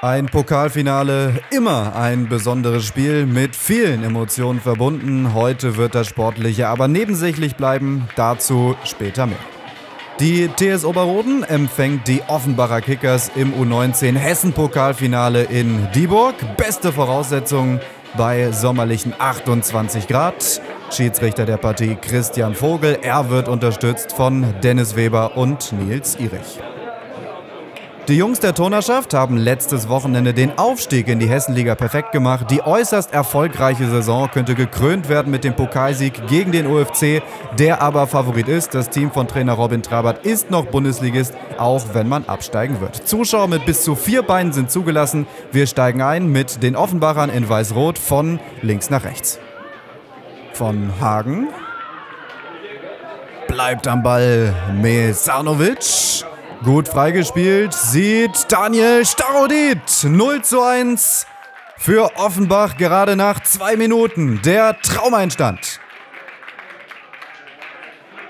Ein Pokalfinale, immer ein besonderes Spiel mit vielen Emotionen verbunden. Heute wird das Sportliche aber nebensächlich bleiben, dazu später mehr. Die TS Oberroden empfängt die Offenbacher Kickers im U19 Hessen-Pokalfinale in Dieburg. Beste Voraussetzungen bei sommerlichen 28 Grad. Schiedsrichter der Partie Christian Vogel. Er wird unterstützt von Dennis Weber und Nils Irich. Die Jungs der Turnerschaft haben letztes Wochenende den Aufstieg in die Hessenliga perfekt gemacht. Die äußerst erfolgreiche Saison könnte gekrönt werden mit dem Pokalsieg gegen den UFC, der aber Favorit ist. Das Team von Trainer Robin Trabert ist noch Bundesligist, auch wenn man absteigen wird. Zuschauer mit bis zu vier Beinen sind zugelassen. Wir steigen ein mit den Offenbachern in Weiß-Rot von links nach rechts. Von Hagen. Bleibt am Ball Mesanovic. Gut freigespielt, sieht Daniel Starodit. 0 zu 1 für Offenbach gerade nach zwei Minuten. Der Traumeinstand.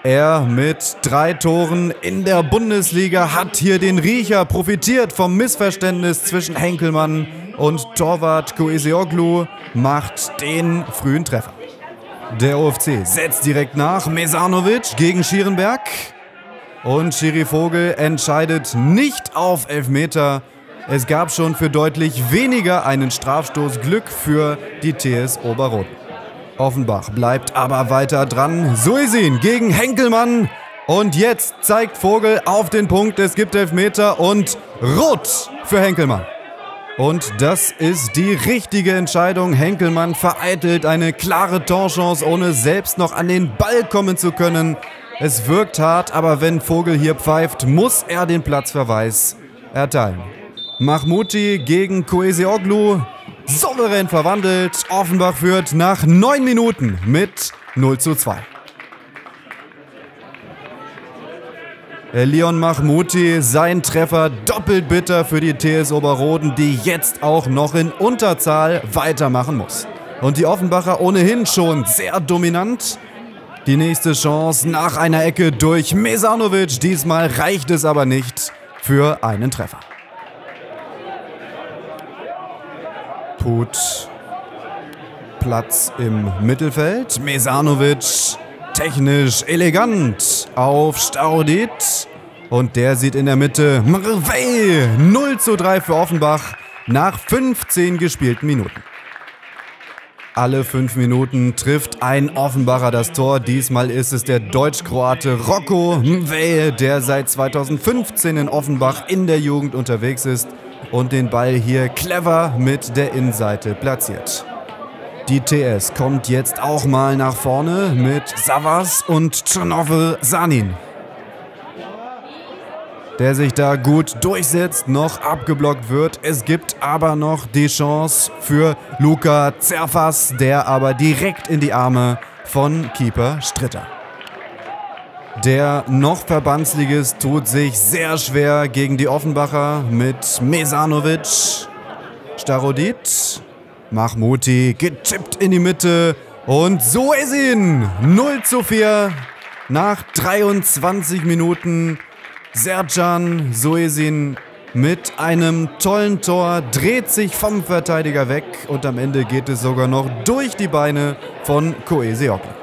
Er mit drei Toren in der Bundesliga hat hier den Riecher profitiert vom Missverständnis zwischen Henkelmann und Torwart Koesioglu, macht den frühen Treffer. Der OFC setzt direkt nach. Mesanovic gegen Schierenberg. Und Schiri Vogel entscheidet nicht auf Elfmeter. Es gab schon für deutlich weniger einen Strafstoß Glück für die TS Oberrot. Offenbach bleibt aber weiter dran. Suisin gegen Henkelmann. Und jetzt zeigt Vogel auf den Punkt. Es gibt Elfmeter und Rot für Henkelmann. Und das ist die richtige Entscheidung. Henkelmann vereitelt eine klare Torchance, ohne selbst noch an den Ball kommen zu können. Es wirkt hart, aber wenn Vogel hier pfeift, muss er den Platzverweis erteilen. Mahmouti gegen Koesioglu. Souverän verwandelt. Offenbach führt nach neun Minuten mit 0 zu 2. Leon Mahmouti, sein Treffer doppelt bitter für die TS Oberroden, die jetzt auch noch in Unterzahl weitermachen muss. Und die Offenbacher ohnehin schon sehr dominant. Die nächste Chance nach einer Ecke durch Mesanovic. Diesmal reicht es aber nicht für einen Treffer. Put Platz im Mittelfeld. Mesanovic technisch elegant auf Staudit. Und der sieht in der Mitte Mrvey 0 zu 3 für Offenbach nach 15 gespielten Minuten. Alle fünf Minuten trifft ein Offenbacher das Tor. Diesmal ist es der Deutsch-Kroate Rocco Mwehe, der seit 2015 in Offenbach in der Jugend unterwegs ist und den Ball hier clever mit der Innenseite platziert. Die TS kommt jetzt auch mal nach vorne mit Savas und Czernovel Sanin der sich da gut durchsetzt, noch abgeblockt wird. Es gibt aber noch die Chance für Luca Zerfas, der aber direkt in die Arme von Keeper Stritter. Der noch Verbandsligist tut sich sehr schwer gegen die Offenbacher mit Mesanovic. Starodit, Mahmouti getippt in die Mitte und so ist ihn. 0 zu 4 nach 23 Minuten Serjan Soesin mit einem tollen Tor dreht sich vom Verteidiger weg und am Ende geht es sogar noch durch die Beine von Koesiokle.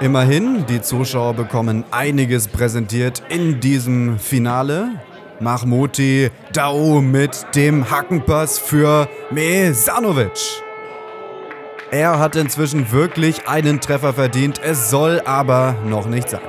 Immerhin, die Zuschauer bekommen einiges präsentiert in diesem Finale. Mahmouti Dao mit dem Hackenpass für Mesanovic. Er hat inzwischen wirklich einen Treffer verdient, es soll aber noch nicht sein.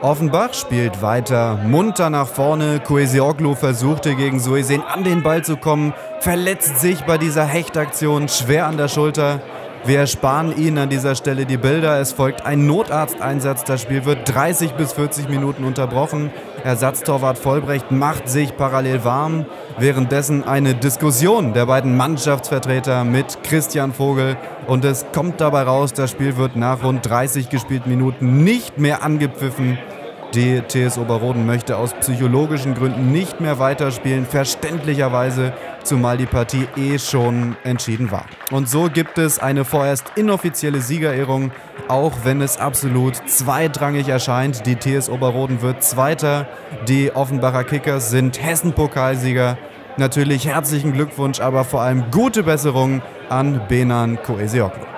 Offenbach spielt weiter munter nach vorne. Koesioglu versuchte gegen Suesin an den Ball zu kommen, verletzt sich bei dieser Hechtaktion schwer an der Schulter. Wir ersparen Ihnen an dieser Stelle die Bilder. Es folgt ein Notarzteinsatz. Das Spiel wird 30 bis 40 Minuten unterbrochen. Ersatztorwart Vollbrecht macht sich parallel warm. Währenddessen eine Diskussion der beiden Mannschaftsvertreter mit Christian Vogel. Und es kommt dabei raus, das Spiel wird nach rund 30 gespielten Minuten nicht mehr angepfiffen. Die TS Oberroden möchte aus psychologischen Gründen nicht mehr weiterspielen, verständlicherweise, zumal die Partie eh schon entschieden war. Und so gibt es eine vorerst inoffizielle Siegerehrung, auch wenn es absolut zweitrangig erscheint. Die TS Oberroden wird Zweiter, die Offenbacher Kickers sind Hessen-Pokalsieger. Natürlich herzlichen Glückwunsch, aber vor allem gute Besserung an Benan Koesioglu.